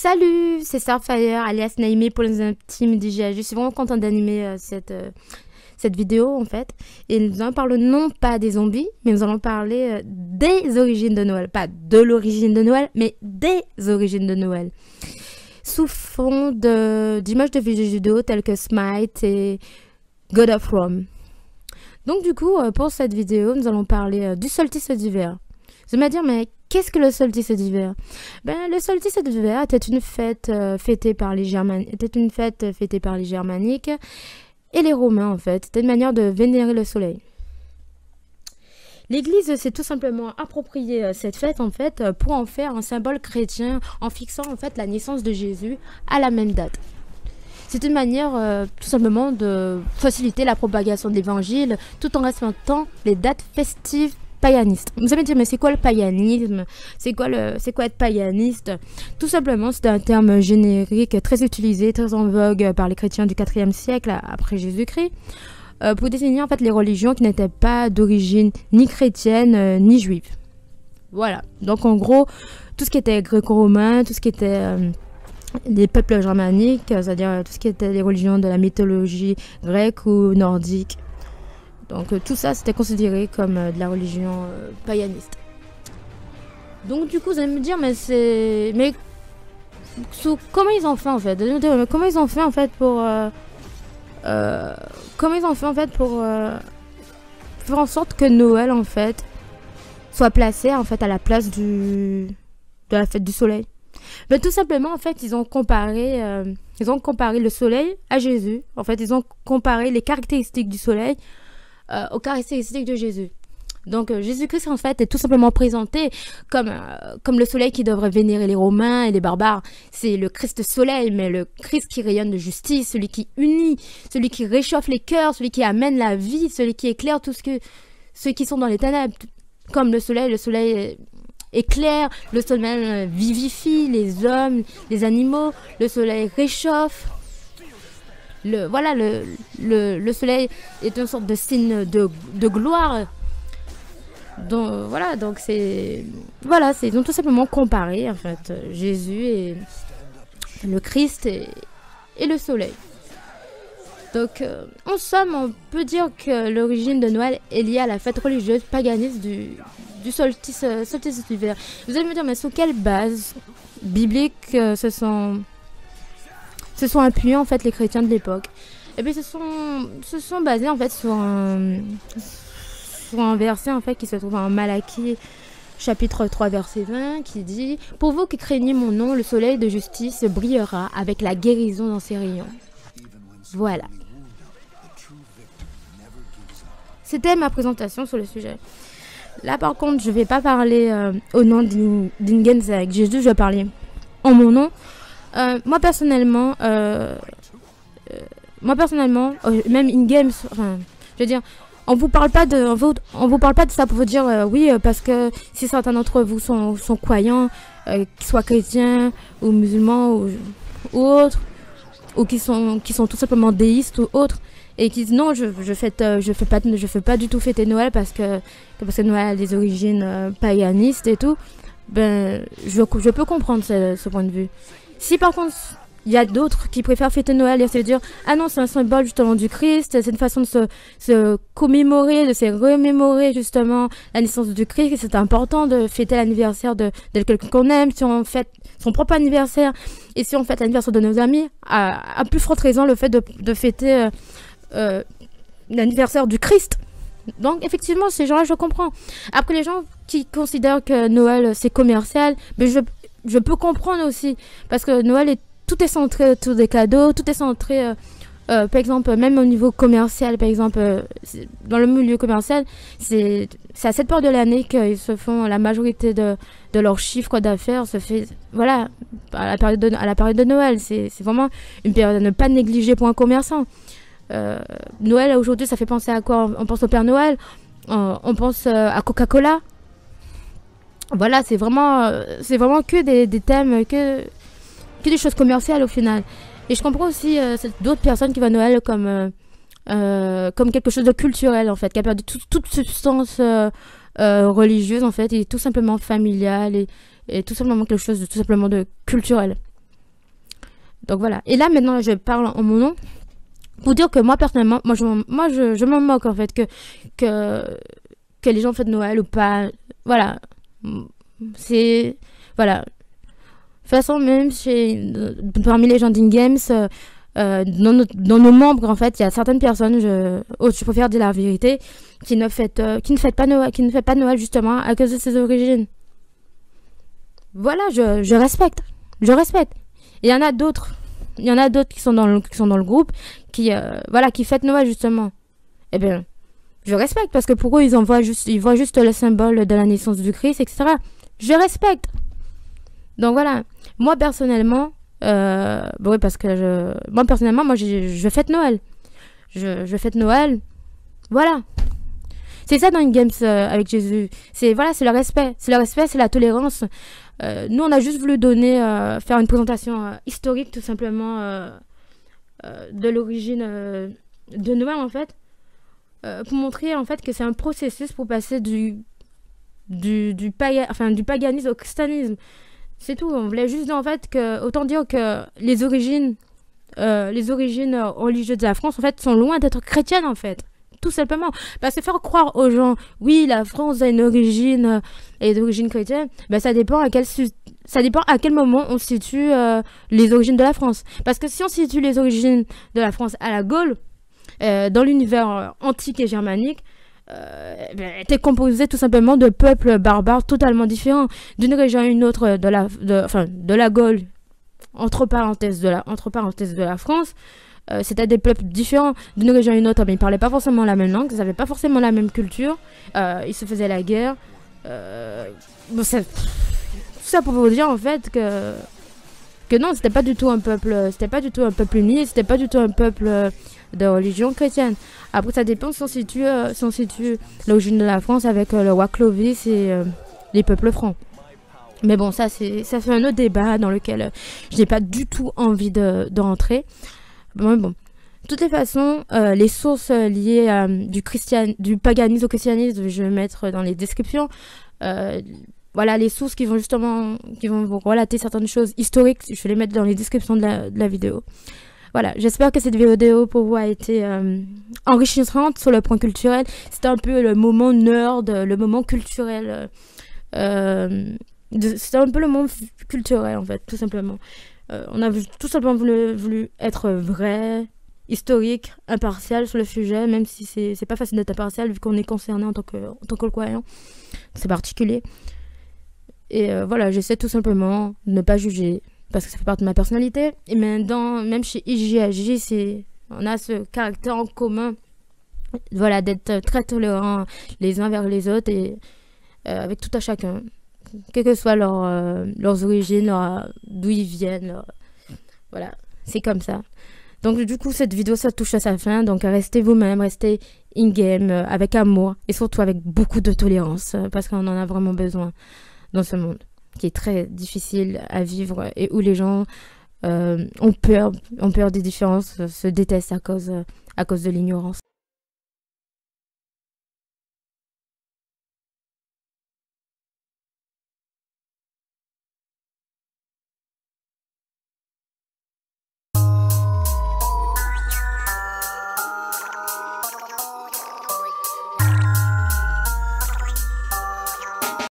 Salut, c'est Starfire, alias Naïmé pour les intimes d'IGA. Je suis vraiment contente d'animer euh, cette, euh, cette vidéo en fait. Et nous allons parler non pas des zombies, mais nous allons parler euh, des origines de Noël. Pas de l'origine de Noël, mais des origines de Noël. Sous fond d'images de, vidéos judo telles que Smite et God of Rome. Donc du coup, pour cette vidéo, nous allons parler du solstice d'hiver. Allez me dire, mais qu'est-ce que le solstice d'hiver ben, Le solstice d'hiver était une fête euh, fêtée par les Germaniques, était une fête fêtée par les Germaniques et les Romains en fait. C'était une manière de vénérer le soleil. L'Église s'est tout simplement approprié euh, cette fête en fait euh, pour en faire un symbole chrétien en fixant en fait la naissance de Jésus à la même date. C'est une manière tout simplement de faciliter la propagation de l'évangile tout en respectant les dates festives paganiste. Vous allez me dire, mais c'est quoi le paganisme C'est quoi, le, quoi être paganiste Tout simplement, c'est un terme générique très utilisé, très en vogue par les chrétiens du 4e siècle après Jésus-Christ, euh, pour désigner en fait les religions qui n'étaient pas d'origine ni chrétienne euh, ni juive. Voilà. Donc en gros, tout ce qui était gréco-romain, tout ce qui était euh, les peuples germaniques, c'est-à-dire tout ce qui était les religions de la mythologie grecque ou nordique, donc euh, tout ça, c'était considéré comme euh, de la religion euh, païaniste. Donc du coup, vous allez me dire, mais c'est... Mais comment ils ont fait en fait? Comment ils ont fait en fait pour... comment ils ont fait en fait pour faire en sorte que Noël en fait soit placé en fait à la place du de la fête du soleil? Mais tout simplement en fait ils ont comparé ils ont comparé le soleil à Jésus. En fait ils ont comparé les caractéristiques du soleil euh, aux caractéristiques de Jésus. Donc euh, Jésus-Christ en fait est tout simplement présenté comme, euh, comme le soleil qui devrait vénérer les Romains et les barbares. C'est le Christ soleil, mais le Christ qui rayonne de justice, celui qui unit, celui qui réchauffe les cœurs, celui qui amène la vie, celui qui éclaire tout ce ceux qui sont dans les ténèbres. Comme le soleil, le soleil éclaire, le soleil vivifie les hommes, les animaux, le soleil réchauffe, le, voilà, le, le, soleil est une sorte de signe de, de gloire. Donc, voilà, donc c'est. Voilà, c'est ont tout simplement comparé, en fait, Jésus et le Christ et, le soleil. Donc, euh, en somme, on peut dire que l'origine de Noël est liée à la fête religieuse paganiste du, du solstice, euh, solstice d'hiver. Vous allez me dire, mais sous quelle base biblique euh, se sont se sont appuyés en fait les chrétiens de l'époque. Et puis se sont, se sont basés en fait sur un, sur un verset en fait qui se trouve en Malachie chapitre 3 verset 20 qui dit Pour vous qui craignez mon nom, le soleil de justice brillera avec la guérison dans ses rayons. Voilà. C'était ma présentation sur le sujet. Là par contre, je vais pas parler euh, au nom d'Ingen avec Jésus, je vais parler en mon nom euh, moi personnellement, euh, euh, moi personnellement, même in games, enfin, je veux dire, on vous parle pas de, on vous, on vous parle pas de ça pour vous dire oui parce que si certains d'entre vous sont, sont croyants, qu'ils soient chrétiens ou musulmans ou, autres, ou qui sont, qui sont tout simplement déistes ou autres et qui disent non je je fête je fais pas je fais pas du tout fêter Noël parce que parce que Noël a des origines paganistes et tout ben je, je peux comprendre ce point de vue si par contre il y a d'autres qui préfèrent fêter Noël et se dire ah non c'est un symbole justement du Christ, c'est une façon de se, commémorer, de se remémorer justement la naissance du Christ, c'est important de fêter l'anniversaire de, quelqu'un qu'on aime, si on fête son propre anniversaire et si on fête l'anniversaire de nos amis, à, plus forte raison le fait de, fêter euh, euh, l'anniversaire du Christ. Donc effectivement ces gens-là je comprends. Après les gens qui considèrent que Noël c'est commercial, mais je je peux comprendre aussi. Parce que Noël, est, tout est centré autour des cadeaux, tout est centré, euh, euh, par exemple, même au niveau commercial, par exemple, euh, dans le milieu commercial, c'est à cette période de l'année qu'ils se font la majorité de, de leur chiffre d'affaires se fait, voilà, à la période de, à la période de Noël. C'est vraiment une période à ne pas négliger pour un commerçant. Noël, aujourd'hui, ça fait penser à quoi? On pense au Père Noël, on pense à Coca-Cola, voilà, c'est vraiment, euh, c'est vraiment que des, thèmes, que, que des choses commerciales au final. Et je comprends aussi euh, d'autres personnes qui voient Noël comme, euh, comme quelque chose de culturel en fait, qui a perdu toute substance religieuse en fait, et tout simplement familial et, tout simplement quelque chose de tout simplement de culturel. Donc voilà. Et là, maintenant, je parle en mon nom pour dire que moi, personnellement, moi, je, moi, je, je m'en moque, en fait, que, que, que les gens fêtent Noël ou pas. Voilà. C'est. Voilà. De toute façon, même chez, parmi les gens d'Ingames, euh, euh, dans, nos, membres, en fait, il y a certaines personnes, je, oh, je préfère dire la vérité, qui ne fêtent, euh, qui ne fêtent pas Noël, qui ne fêtent pas Noël justement à cause de ses origines. Voilà, je, je respecte. Je respecte. Il y en a d'autres. Il y en a d'autres qui sont dans le, qui sont dans le groupe, qui, euh, voilà, qui fêtent Noël justement. Eh bien, je respecte parce que pour eux, ils en voient juste, ils voient juste le symbole de la naissance du Christ, etc. Je respecte. Donc voilà. Moi personnellement, euh, bah oui, parce que je, moi personnellement, moi je, fête Noël. Je, fête Noël. Voilà. C'est ça dans une games euh, avec Jésus. C'est voilà, c'est le respect. C'est le respect, c'est la tolérance. Euh, nous, on a juste voulu donner, faire une présentation historique, tout simplement, de l'origine de Noël, en fait, euh, pour montrer, en fait, que c'est un processus pour passer du, du, du, enfin, du paganisme au christianisme. C'est tout. On voulait juste dire, en fait, que, autant dire que les origines, euh, les origines religieuses de la France, en fait, sont loin d'être chrétiennes, en fait. Tout simplement. Parce que faire croire aux gens, oui, la France a une origine, euh, et d'origine chrétienne, ben ça dépend à quel ça dépend à quel moment on situe euh, les origines de la France. Parce que si on situe les origines de la France à la Gaule, euh, dans l'univers euh, antique et germanique, euh, ben, était composé tout simplement de peuples barbares totalement différents, d'une région à une autre de la, enfin, de la Gaule, entre parenthèses de la, entre parenthèses de la France. c'était des peuples différents d'une région à une autre, mais ils parlaient pas forcément la même langue, ils n'avaient pas forcément la même culture, ils se faisaient la guerre. Euh, tout ça pour vous dire en fait que que non, c'était pas du tout un peuple, c'était pas du tout un peuple uni, c'était pas du tout un peuple de religion chrétienne. Après, ça dépend si on situe, euh, si situe l'origine de la France avec euh, le roi Clovis et euh, les peuples francs. Mais bon, ça c'est ça fait un autre débat dans lequel je n'ai pas du tout envie de, de rentrer. Bon, bon. De toutes les façons, les sources liées du, christian, du paganisme au christianisme, je vais mettre dans les descriptions. Voilà, les sources qui vont justement, qui vont vous relater certaines choses historiques, je vais les mettre dans les descriptions de la vidéo. Voilà, j'espère que cette vidéo pour vous a été euh, enrichissante sur le point culturel. C'était un peu le moment nerd, le moment culturel. euh, euh, C'était un peu le f- culturel en fait, tout simplement. On a tout simplement voulu, être vrai, historique, impartial sur le sujet, même si c'est pas facile d'être impartial vu qu'on est concerné en tant que, en croyant. C'est particulier. Et voilà, j'essaie tout simplement de ne pas juger parce que ça fait partie de ma personnalité. Et même, même chez c'est on a ce caractère en commun voilà, d'être très tolérants les uns vers les autres et euh, avec tout à chacun, quelles que soient leur, euh, leurs origines, d'où ils viennent. voilà, c'est comme ça. Donc du coup, cette vidéo, ça touche à sa fin. Donc restez vous-même, restez in-game, euh, avec amour et surtout avec beaucoup de tolérance parce qu'on en a vraiment besoin dans ce monde qui est très difficile à vivre et où les gens euh, ont peur, ont peur des différences, se détestent à cause, à cause de l'ignorance.